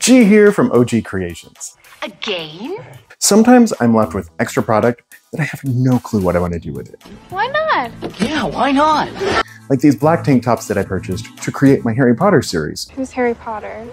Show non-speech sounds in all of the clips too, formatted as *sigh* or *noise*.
G here from OG Creations. Again? Sometimes I'm left with extra product that I have no clue what I want to do with it. Why not? Yeah, why not? Like these black tank tops that I purchased to create my Harry Potter series. Who's Harry Potter?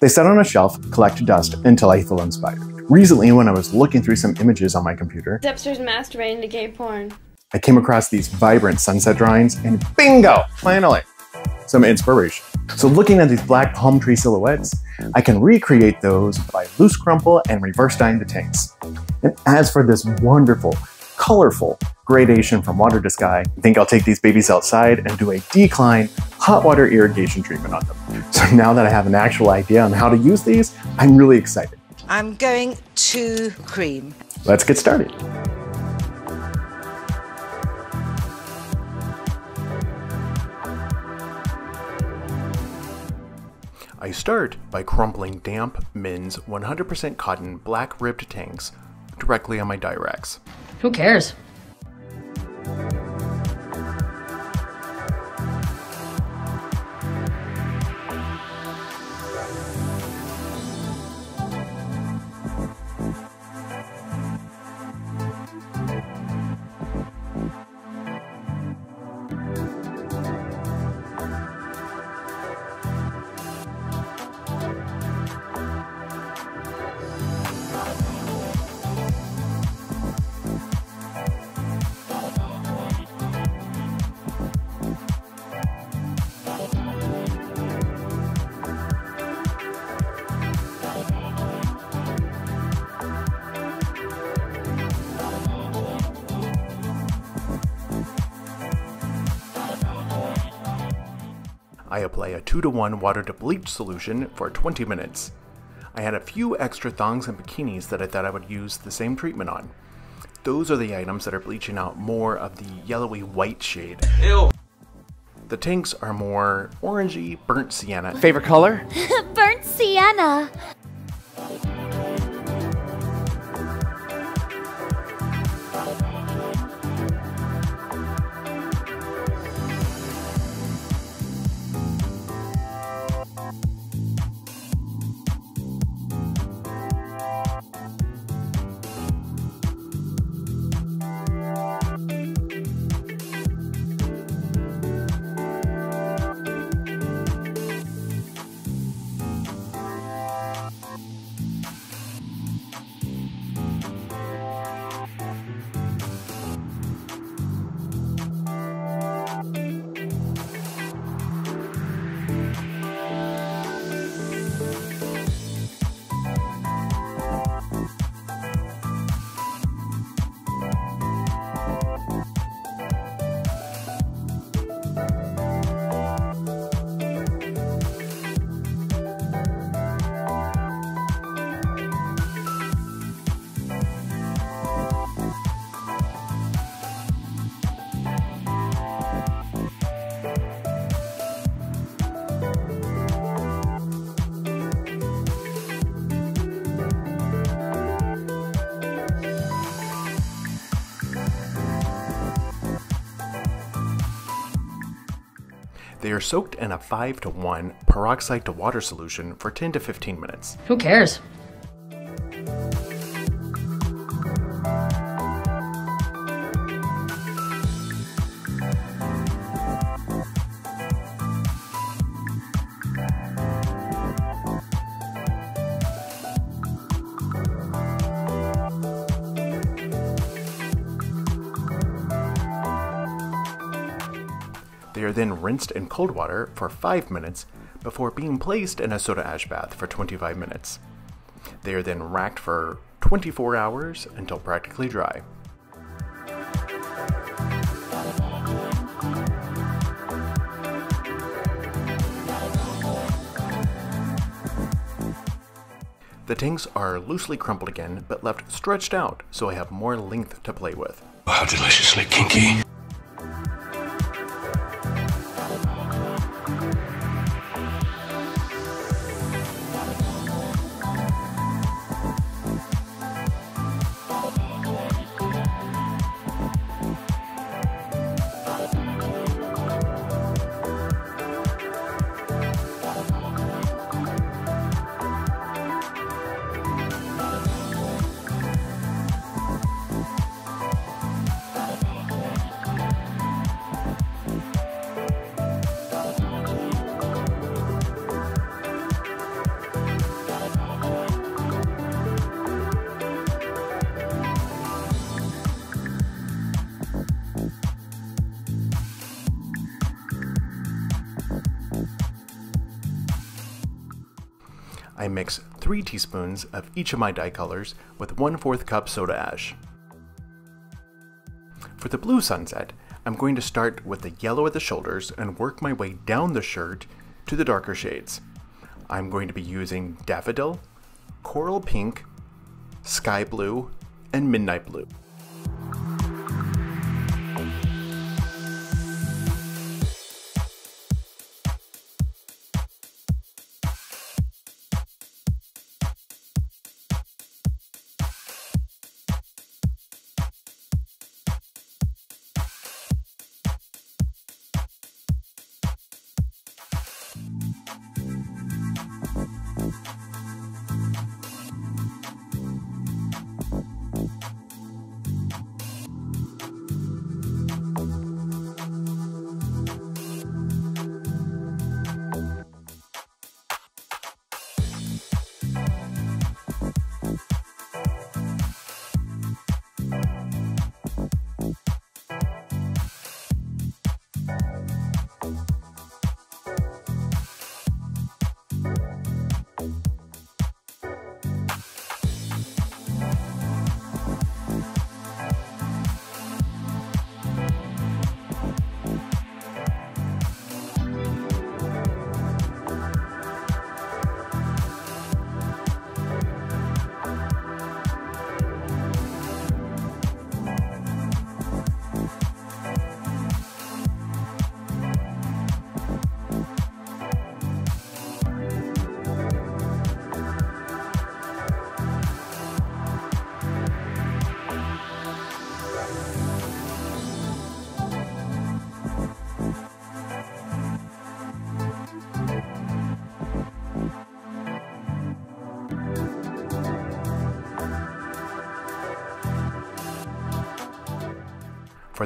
They sat on a shelf, collect dust, until I feel inspired. Recently, when I was looking through some images on my computer, upstairs masturbating to gay porn. I came across these vibrant sunset drawings, and bingo! Finally! Some inspiration. So looking at these black palm tree silhouettes, I can recreate those by loose crumple and reverse dyeing the tanks. And as for this wonderful, colorful gradation from water to sky, I think I'll take these babies outside and do a decline hot water irrigation treatment on them. So *laughs* now that I have an actual idea on how to use these, I'm really excited. I'm going to cream. Let's get started. I start by crumpling damp Min's 100% cotton black ribbed tanks directly on my racks. Who cares? I apply a 2 to 1 water to bleach solution for 20 minutes. I had a few extra thongs and bikinis that I thought I would use the same treatment on. Those are the items that are bleaching out more of the yellowy white shade. Ew. The tanks are more orangey, burnt sienna. Favorite color? *laughs* Burnt sienna. They are soaked in a 5 to 1 peroxide to water solution for 10 to 15 minutes. Who cares? Are then rinsed in cold water for 5 minutes before being placed in a soda ash bath for 25 minutes. They are then racked for 24 hours until practically dry. The tanks are loosely crumpled again, but left stretched out so I have more length to play with. How deliciously kinky. I mix 3 teaspoons of each of my dye colors with 1 4th cup soda ash. For the blue sunset, I'm going to start with the yellow at the shoulders and work my way down the shirt to the darker shades. I'm going to be using daffodil, coral pink, sky blue, and midnight blue.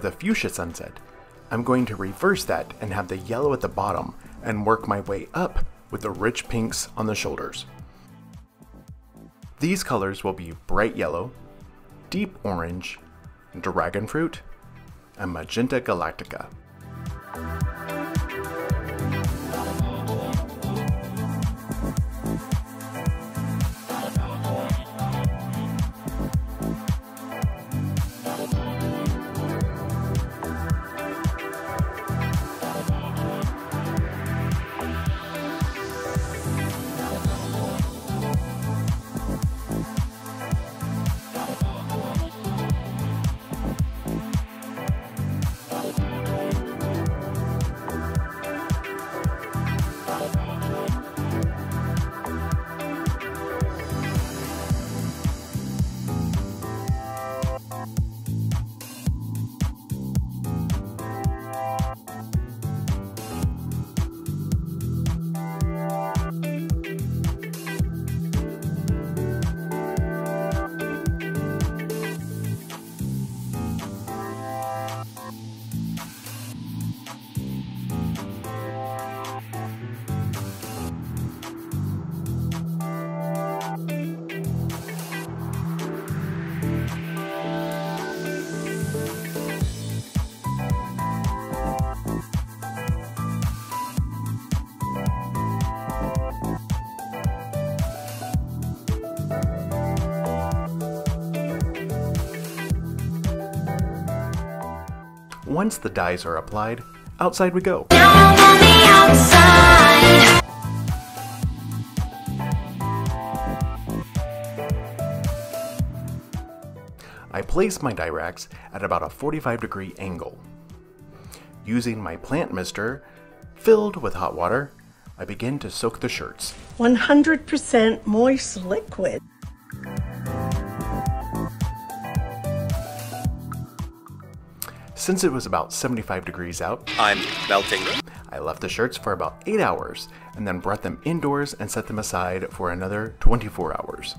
For the fuchsia sunset, I'm going to reverse that and have the yellow at the bottom and work my way up with the rich pinks on the shoulders. These colors will be bright yellow, deep orange, dragon fruit, and magenta galactica. Once the dyes are applied, outside we go. I place my dye racks at about a 45 degree angle. Using my plant mister, filled with hot water, I begin to soak the shirts. 100% moist liquid. Since it was about 75 degrees out, I'm melting. I left the shirts for about 8 hours and then brought them indoors and set them aside for another 24 hours.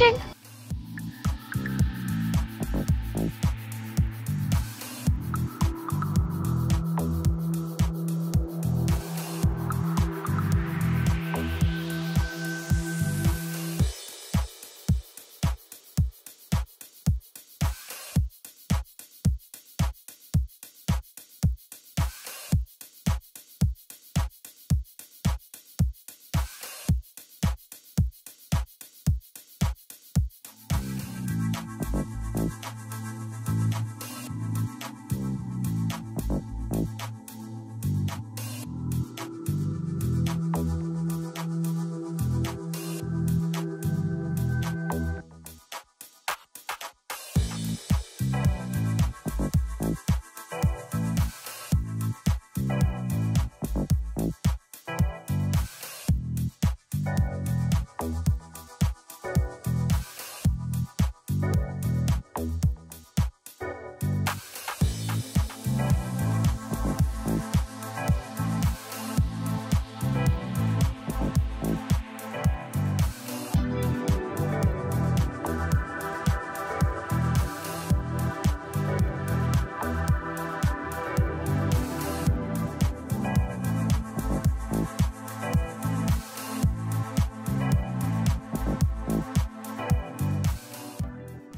Watching?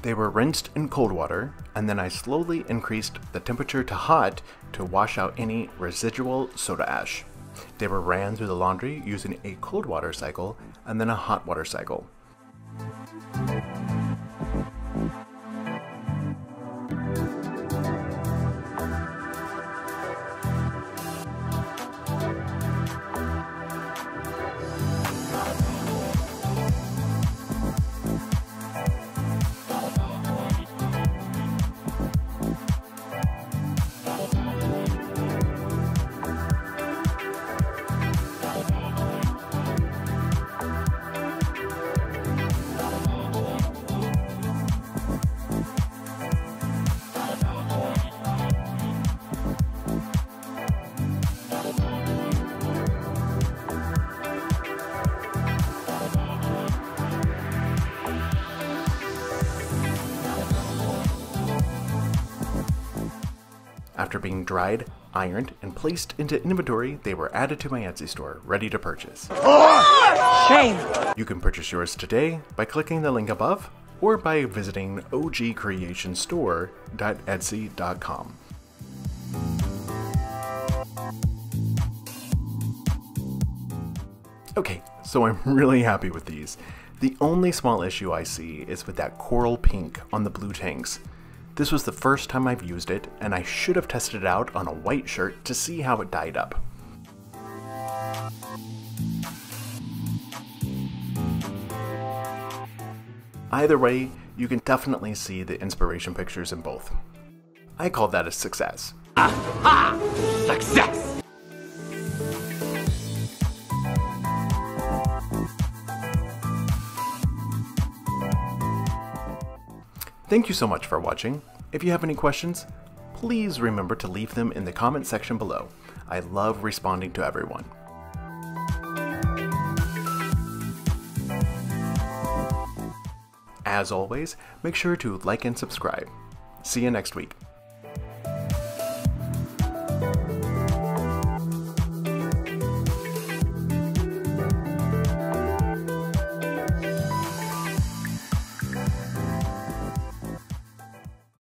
They were rinsed in cold water, and then I slowly increased the temperature to hot to wash out any residual soda ash. They were ran through the laundry using a cold water cycle and then a hot water cycle. After being dried, ironed, and placed into inventory, they were added to my Etsy store, ready to purchase. Shame. You can purchase yours today by clicking the link above or by visiting ogcreationstore.etsy.com. Okay, so I'm *laughs* really happy with these. The only small issue I see is with that coral pink on the blue tanks. This was the first time I've used it, and I should have tested it out on a white shirt to see how it dyed up. Either way, you can definitely see the inspiration pictures in both. I call that a success. Success! Thank you so much for watching. If you have any questions, please remember to leave them in the comment section below. I love responding to everyone. As always, make sure to like and subscribe. See you next week.